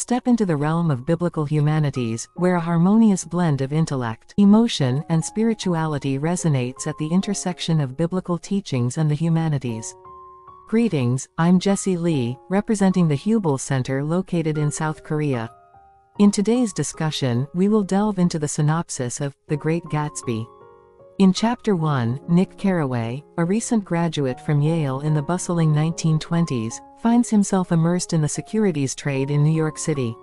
step into the realm of biblical humanities, where a harmonious blend of intellect, emotion, and spirituality resonates at the intersection of biblical teachings and the humanities. Greetings, I'm Jesse Lee, representing the HuBIL Center located in South Korea. In today's discussion, we will delve into the synopsis of The Great Gatsby. In Chapter 1, Nick Carraway, a recent graduate from Yale in the bustling 1920s, finds himself immersed in the securities trade in New York City.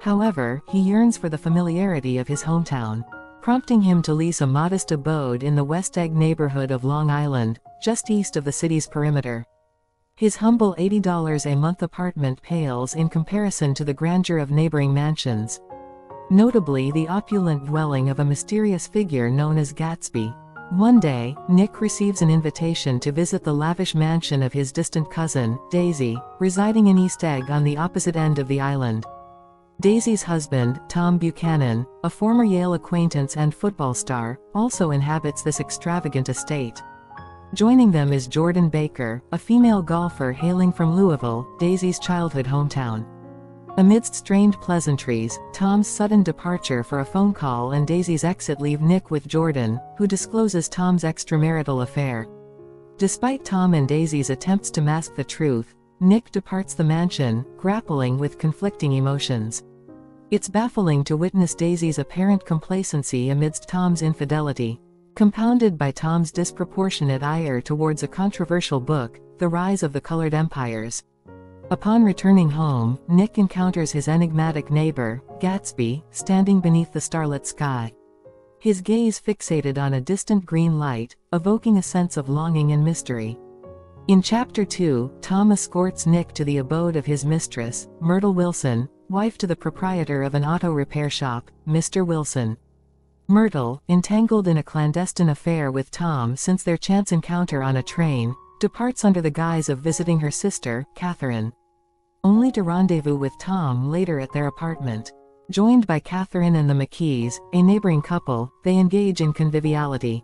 However, he yearns for the familiarity of his hometown, prompting him to lease a modest abode in the West Egg neighborhood of Long Island, just east of the city's perimeter. His humble $80 a month apartment pales in comparison to the grandeur of neighboring mansions. Notably the opulent dwelling of a mysterious figure known as Gatsby. One day, Nick receives an invitation to visit the lavish mansion of his distant cousin, Daisy, residing in East Egg on the opposite end of the island. Daisy's husband, Tom Buchanan, a former Yale acquaintance and football star, also inhabits this extravagant estate. Joining them is Jordan Baker, a female golfer hailing from Louisville, Daisy's childhood hometown. Amidst strained pleasantries, Tom's sudden departure for a phone call and Daisy's exit leave Nick with Jordan, who discloses Tom's extramarital affair. Despite Tom and Daisy's attempts to mask the truth, Nick departs the mansion, grappling with conflicting emotions. It's baffling to witness Daisy's apparent complacency amidst Tom's infidelity. Compounded by Tom's disproportionate ire towards a controversial book, The Rise of the Colored Empires. Upon returning home, Nick encounters his enigmatic neighbor, Gatsby, standing beneath the starlit sky. His gaze fixated on a distant green light, evoking a sense of longing and mystery. In Chapter 2, Tom escorts Nick to the abode of his mistress, Myrtle Wilson, wife to the proprietor of an auto repair shop, Mr. Wilson. Myrtle, entangled in a clandestine affair with Tom since their chance encounter on a train, departs under the guise of visiting her sister, Catherine. Only to rendezvous with Tom later at their apartment. Joined by Catherine and the McKees, a neighboring couple, they engage in conviviality.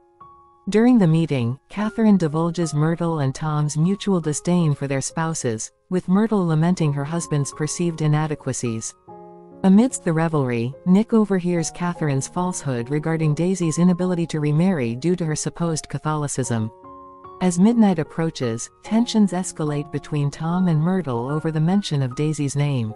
During the meeting, Catherine divulges Myrtle and Tom's mutual disdain for their spouses, with Myrtle lamenting her husband's perceived inadequacies. Amidst the revelry, Nick overhears Catherine's falsehood regarding Daisy's inability to remarry due to her supposed Catholicism. As midnight approaches, tensions escalate between Tom and Myrtle over the mention of Daisy's name.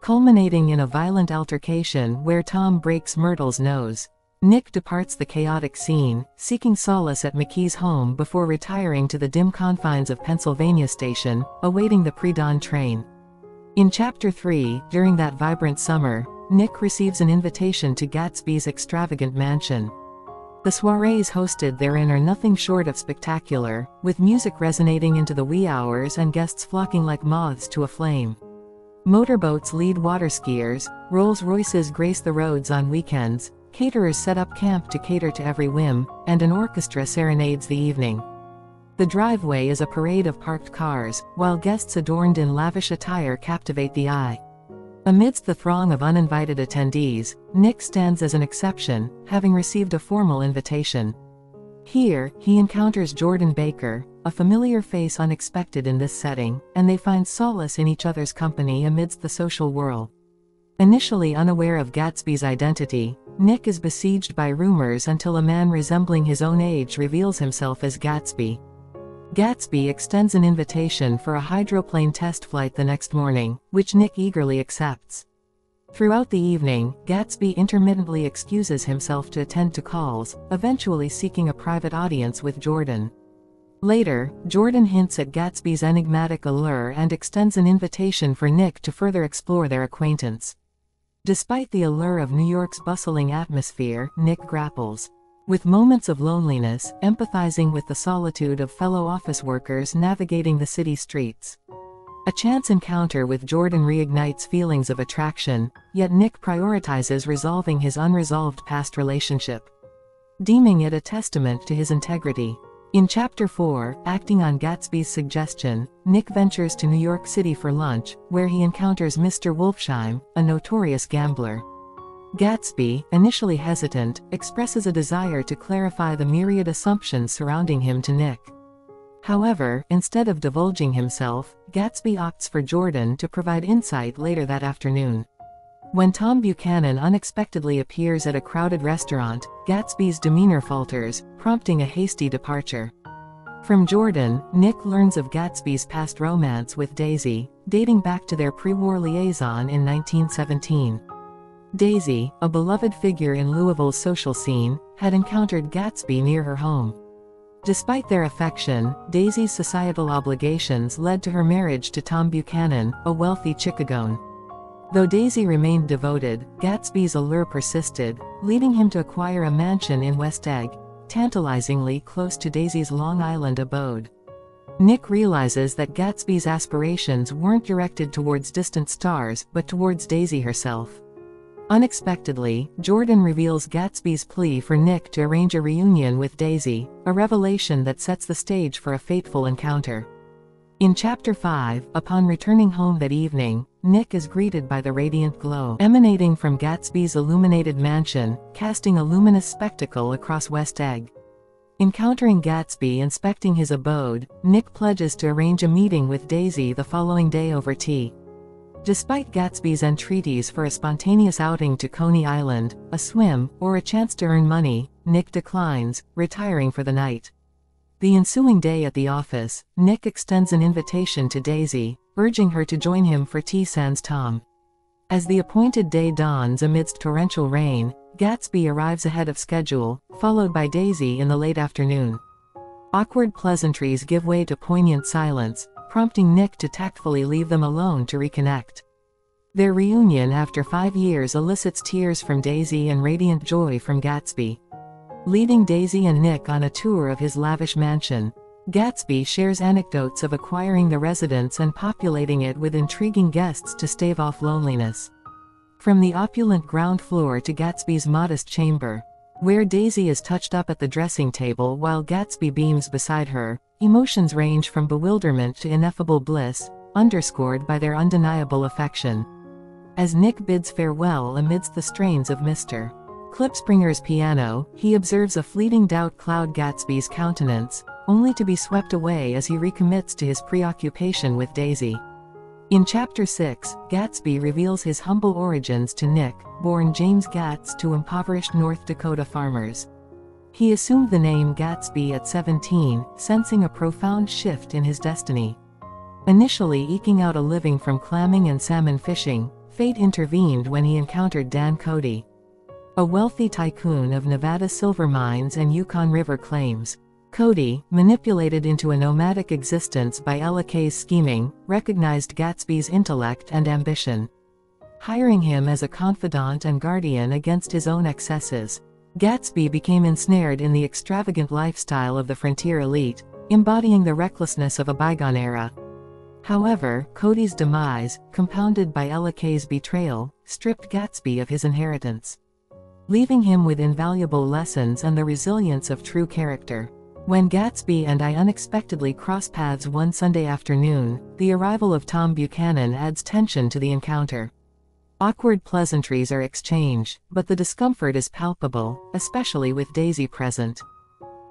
Culminating in a violent altercation where Tom breaks Myrtle's nose. Nick departs the chaotic scene, seeking solace at McKee's home before retiring to the dim confines of Pennsylvania Station, awaiting the pre-dawn train. In Chapter 3, during that vibrant summer, Nick receives an invitation to Gatsby's extravagant mansion. The soirees hosted therein are nothing short of spectacular, with music resonating into the wee hours and guests flocking like moths to a flame. Motorboats lead water skiers, Rolls-Royces grace the roads on weekends, caterers set up camp to cater to every whim, and an orchestra serenades the evening. The driveway is a parade of parked cars, while guests adorned in lavish attire captivate the eye. Amidst the throng of uninvited attendees, Nick stands as an exception, having received a formal invitation. Here, he encounters Jordan Baker, a familiar face unexpected in this setting, and they find solace in each other's company amidst the social whirl. Initially unaware of Gatsby's identity, Nick is besieged by rumors until a man resembling his own age reveals himself as Gatsby. Gatsby extends an invitation for a hydroplane test flight the next morning, which Nick eagerly accepts. Throughout the evening, Gatsby intermittently excuses himself to attend to calls, eventually seeking a private audience with Jordan. Later, Jordan hints at Gatsby's enigmatic allure and extends an invitation for Nick to further explore their acquaintance. Despite the allure of New York's bustling atmosphere, Nick grapples with moments of loneliness, empathizing with the solitude of fellow office workers navigating the city streets. A chance encounter with Jordan reignites feelings of attraction, yet Nick prioritizes resolving his unresolved past relationship. Deeming it a testament to his integrity. In Chapter 4, acting on Gatsby's suggestion, Nick ventures to New York City for lunch, where he encounters Mr. Wolfsheim, a notorious gambler. Gatsby, initially hesitant, expresses a desire to clarify the myriad assumptions surrounding him to Nick. However, instead of divulging himself, Gatsby opts for Jordan to provide insight later that afternoon. When Tom Buchanan unexpectedly appears at a crowded restaurant, Gatsby's demeanor falters, prompting a hasty departure. From Jordan, Nick learns of Gatsby's past romance with Daisy, dating back to their pre-war liaison in 1917. Daisy, a beloved figure in Louisville's social scene, had encountered Gatsby near her home. Despite their affection, Daisy's societal obligations led to her marriage to Tom Buchanan, a wealthy Chicagoan. Though Daisy remained devoted, Gatsby's allure persisted, leading him to acquire a mansion in West Egg, tantalizingly close to Daisy's Long Island abode. Nick realizes that Gatsby's aspirations weren't directed towards distant stars but towards Daisy herself. Unexpectedly, Jordan reveals Gatsby's plea for Nick to arrange a reunion with Daisy, a revelation that sets the stage for a fateful encounter. In Chapter 5, upon returning home that evening, Nick is greeted by the radiant glow emanating from Gatsby's illuminated mansion, casting a luminous spectacle across West Egg. Encountering Gatsby inspecting his abode, Nick pledges to arrange a meeting with Daisy the following day over tea. Despite Gatsby's entreaties for a spontaneous outing to Coney Island, a swim, or a chance to earn money, Nick declines, retiring for the night. The ensuing day at the office, Nick extends an invitation to Daisy, urging her to join him for tea sans Tom. As the appointed day dawns amidst torrential rain, Gatsby arrives ahead of schedule, followed by Daisy in the late afternoon. Awkward pleasantries give way to poignant silence, prompting Nick to tactfully leave them alone to reconnect. Their reunion after five years elicits tears from Daisy and radiant joy from Gatsby. Leading Daisy and Nick on a tour of his lavish mansion, Gatsby shares anecdotes of acquiring the residence and populating it with intriguing guests to stave off loneliness. From the opulent ground floor to Gatsby's modest chamber, where Daisy is touched up at the dressing table while Gatsby beams beside her, emotions range from bewilderment to ineffable bliss, underscored by their undeniable affection. As Nick bids farewell amidst the strains of Mr. Klipspringer's piano, he observes a fleeting doubt cloud Gatsby's countenance, only to be swept away as he recommits to his preoccupation with Daisy. In Chapter 6, Gatsby reveals his humble origins to Nick, born James Gatz to impoverished North Dakota farmers. He assumed the name Gatsby at 17, sensing a profound shift in his destiny. Initially eking out a living from clamming and salmon fishing, fate intervened when he encountered Dan Cody, a wealthy tycoon of Nevada silver mines and Yukon River claims. Cody, manipulated into a nomadic existence by Ella Kaye's scheming, recognized Gatsby's intellect and ambition. Hiring him as a confidant and guardian against his own excesses, Gatsby became ensnared in the extravagant lifestyle of the frontier elite, embodying the recklessness of a bygone era. However, Cody's demise, compounded by Ella Kaye's betrayal, stripped Gatsby of his inheritance leaving him with invaluable lessons and the resilience of true character. When Gatsby and I unexpectedly cross paths one Sunday afternoon, the arrival of Tom Buchanan adds tension to the encounter. Awkward pleasantries are exchanged, but the discomfort is palpable, especially with Daisy present.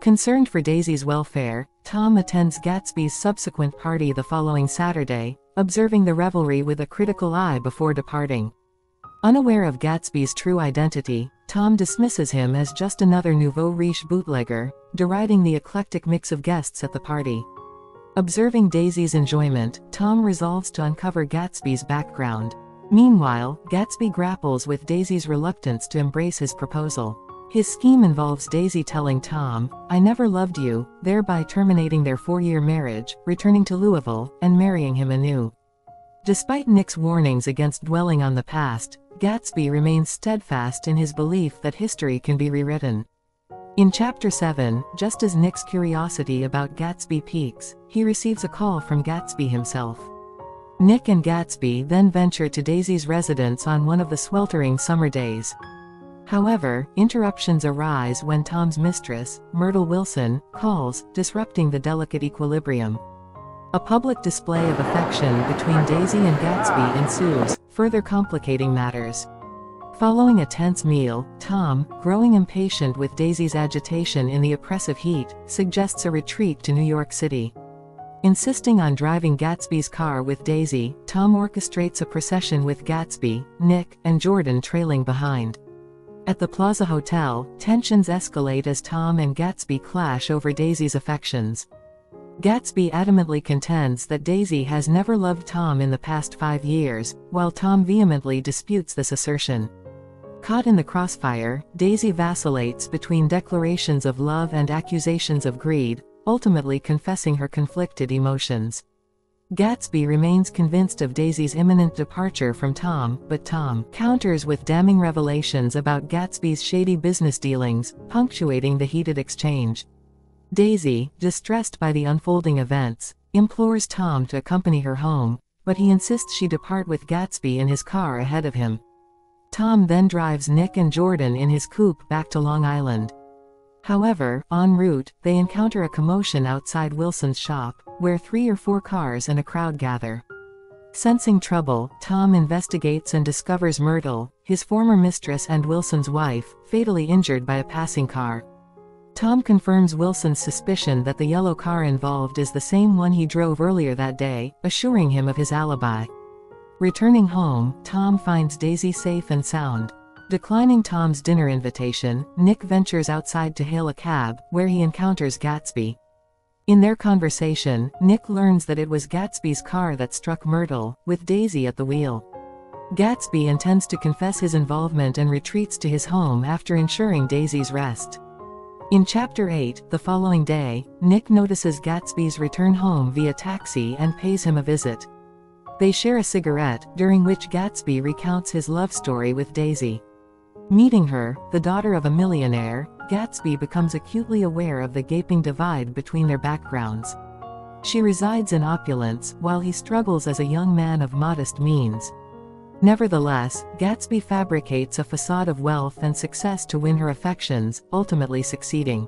Concerned for Daisy's welfare, Tom attends Gatsby's subsequent party the following Saturday, observing the revelry with a critical eye before departing. Unaware of Gatsby's true identity, Tom dismisses him as just another nouveau riche bootlegger, deriding the eclectic mix of guests at the party. Observing Daisy's enjoyment, Tom resolves to uncover Gatsby's background. Meanwhile, Gatsby grapples with Daisy's reluctance to embrace his proposal. His scheme involves Daisy telling Tom, I never loved you, thereby terminating their four-year marriage, returning to Louisville, and marrying him anew. Despite Nick's warnings against dwelling on the past, Gatsby remains steadfast in his belief that history can be rewritten. In Chapter 7, just as Nick's curiosity about Gatsby peaks, he receives a call from Gatsby himself. Nick and Gatsby then venture to Daisy's residence on one of the sweltering summer days. However, interruptions arise when Tom's mistress, Myrtle Wilson, calls, disrupting the delicate equilibrium. A public display of affection between Daisy and Gatsby ensues, further complicating matters. Following a tense meal, Tom, growing impatient with Daisy's agitation in the oppressive heat, suggests a retreat to New York City. Insisting on driving Gatsby's car with Daisy, Tom orchestrates a procession with Gatsby, Nick, and Jordan trailing behind. At the Plaza Hotel, tensions escalate as Tom and Gatsby clash over Daisy's affections. Gatsby adamantly contends that Daisy has never loved Tom in the past five years, while Tom vehemently disputes this assertion. Caught in the crossfire, Daisy vacillates between declarations of love and accusations of greed, ultimately confessing her conflicted emotions. Gatsby remains convinced of Daisy's imminent departure from Tom, but Tom counters with damning revelations about Gatsby's shady business dealings, punctuating the heated exchange. Daisy, distressed by the unfolding events, implores Tom to accompany her home, but he insists she depart with Gatsby in his car ahead of him. Tom then drives Nick and Jordan in his coupe back to Long Island. However, en route, they encounter a commotion outside Wilson's shop, where three or four cars and a crowd gather. Sensing trouble, Tom investigates and discovers Myrtle, his former mistress and Wilson's wife, fatally injured by a passing car. Tom confirms Wilson's suspicion that the yellow car involved is the same one he drove earlier that day, assuring him of his alibi. Returning home, Tom finds Daisy safe and sound. Declining Tom's dinner invitation, Nick ventures outside to hail a cab, where he encounters Gatsby. In their conversation, Nick learns that it was Gatsby's car that struck Myrtle, with Daisy at the wheel. Gatsby intends to confess his involvement and retreats to his home after ensuring Daisy's rest. In Chapter 8, the following day, Nick notices Gatsby's return home via taxi and pays him a visit. They share a cigarette, during which Gatsby recounts his love story with Daisy. Meeting her, the daughter of a millionaire, Gatsby becomes acutely aware of the gaping divide between their backgrounds. She resides in opulence, while he struggles as a young man of modest means. Nevertheless, Gatsby fabricates a facade of wealth and success to win her affections, ultimately succeeding.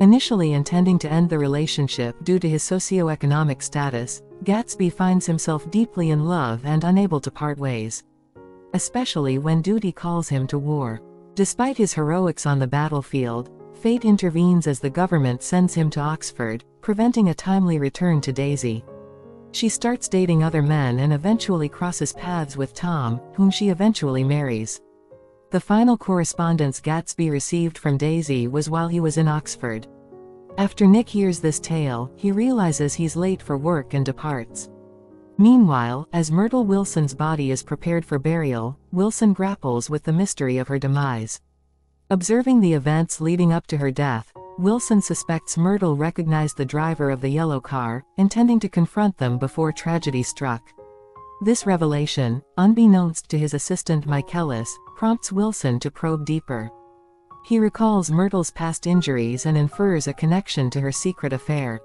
Initially intending to end the relationship due to his socioeconomic status, Gatsby finds himself deeply in love and unable to part ways especially when duty calls him to war. Despite his heroics on the battlefield, fate intervenes as the government sends him to Oxford, preventing a timely return to Daisy. She starts dating other men and eventually crosses paths with Tom, whom she eventually marries. The final correspondence Gatsby received from Daisy was while he was in Oxford. After Nick hears this tale, he realizes he's late for work and departs. Meanwhile, as Myrtle Wilson's body is prepared for burial, Wilson grapples with the mystery of her demise. Observing the events leading up to her death, Wilson suspects Myrtle recognized the driver of the yellow car, intending to confront them before tragedy struck. This revelation, unbeknownst to his assistant Michaelis, prompts Wilson to probe deeper. He recalls Myrtle's past injuries and infers a connection to her secret affair.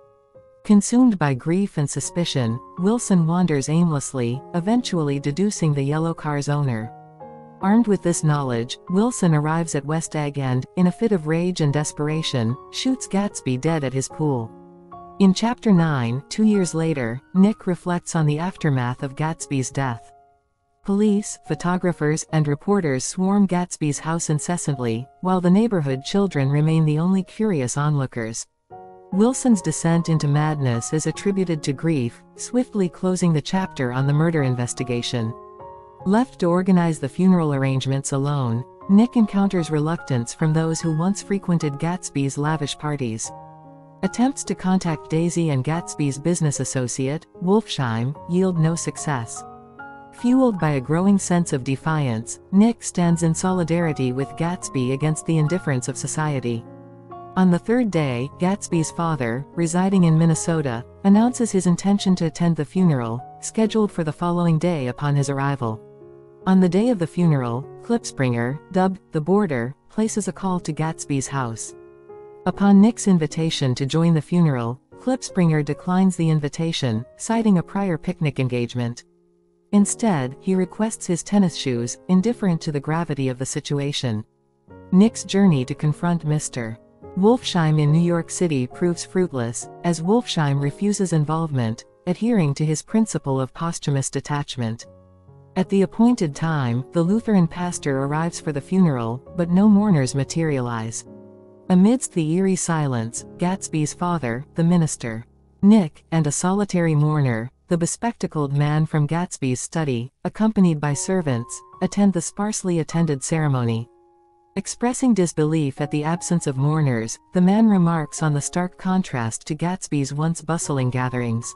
Consumed by grief and suspicion, Wilson wanders aimlessly, eventually deducing the yellow car's owner. Armed with this knowledge, Wilson arrives at West Egg and, in a fit of rage and desperation, shoots Gatsby dead at his pool. In Chapter 9, two years later, Nick reflects on the aftermath of Gatsby's death. Police, photographers, and reporters swarm Gatsby's house incessantly, while the neighborhood children remain the only curious onlookers. Wilson's descent into madness is attributed to grief, swiftly closing the chapter on the murder investigation. Left to organize the funeral arrangements alone, Nick encounters reluctance from those who once frequented Gatsby's lavish parties. Attempts to contact Daisy and Gatsby's business associate, Wolfsheim, yield no success. Fueled by a growing sense of defiance, Nick stands in solidarity with Gatsby against the indifference of society. On the third day, Gatsby's father, residing in Minnesota, announces his intention to attend the funeral, scheduled for the following day upon his arrival. On the day of the funeral, Klipspringer, dubbed the Boarder, places a call to Gatsby's house. Upon Nick's invitation to join the funeral, Klipspringer declines the invitation, citing a prior picnic engagement. Instead, he requests his tennis shoes, indifferent to the gravity of the situation. Nick's journey to confront Mr. Wolfsheim in New York City proves fruitless, as Wolfsheim refuses involvement, adhering to his principle of posthumous detachment. At the appointed time, the Lutheran pastor arrives for the funeral, but no mourners materialize. Amidst the eerie silence, Gatsby's father, the minister, Nick, and a solitary mourner, the bespectacled man from Gatsby's study, accompanied by servants, attend the sparsely attended ceremony. Expressing disbelief at the absence of mourners, the man remarks on the stark contrast to Gatsby's once bustling gatherings.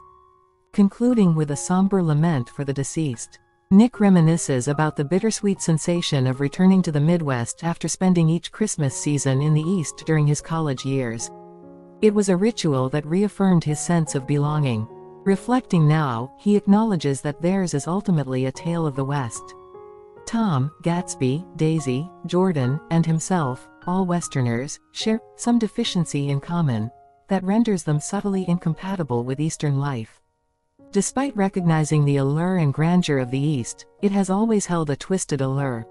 Concluding with a somber lament for the deceased. Nick reminisces about the bittersweet sensation of returning to the Midwest after spending each Christmas season in the East during his college years. It was a ritual that reaffirmed his sense of belonging. Reflecting now, he acknowledges that theirs is ultimately a tale of the West. Tom, Gatsby, Daisy, Jordan, and himself, all Westerners, share some deficiency in common that renders them subtly incompatible with Eastern life. Despite recognizing the allure and grandeur of the East, it has always held a twisted allure.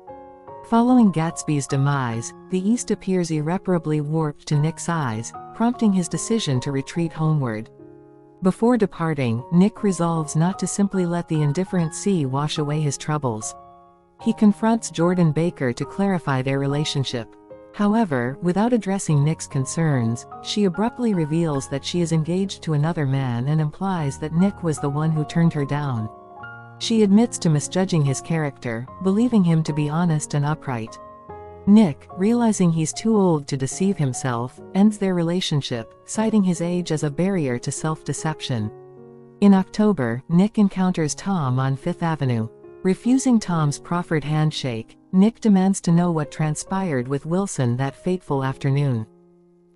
Following Gatsby's demise, the East appears irreparably warped to Nick's eyes, prompting his decision to retreat homeward. Before departing, Nick resolves not to simply let the indifferent sea wash away his troubles. He confronts Jordan Baker to clarify their relationship. However, without addressing Nick's concerns, she abruptly reveals that she is engaged to another man and implies that Nick was the one who turned her down. She admits to misjudging his character, believing him to be honest and upright. Nick, realizing he's too old to deceive himself, ends their relationship, citing his age as a barrier to self-deception. In October, Nick encounters Tom on Fifth Avenue. Refusing Tom's proffered handshake, Nick demands to know what transpired with Wilson that fateful afternoon.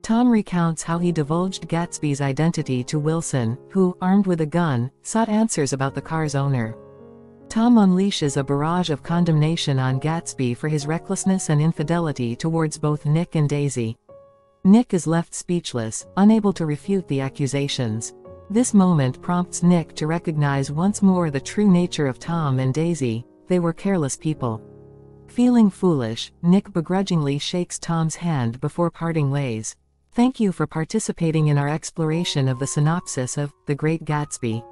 Tom recounts how he divulged Gatsby's identity to Wilson, who, armed with a gun, sought answers about the car's owner. Tom unleashes a barrage of condemnation on Gatsby for his recklessness and infidelity towards both Nick and Daisy. Nick is left speechless, unable to refute the accusations. This moment prompts Nick to recognize once more the true nature of Tom and Daisy, they were careless people. Feeling foolish, Nick begrudgingly shakes Tom's hand before parting ways. Thank you for participating in our exploration of the synopsis of The Great Gatsby.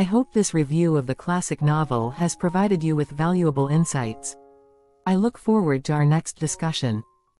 I hope this review of the classic novel has provided you with valuable insights. I look forward to our next discussion.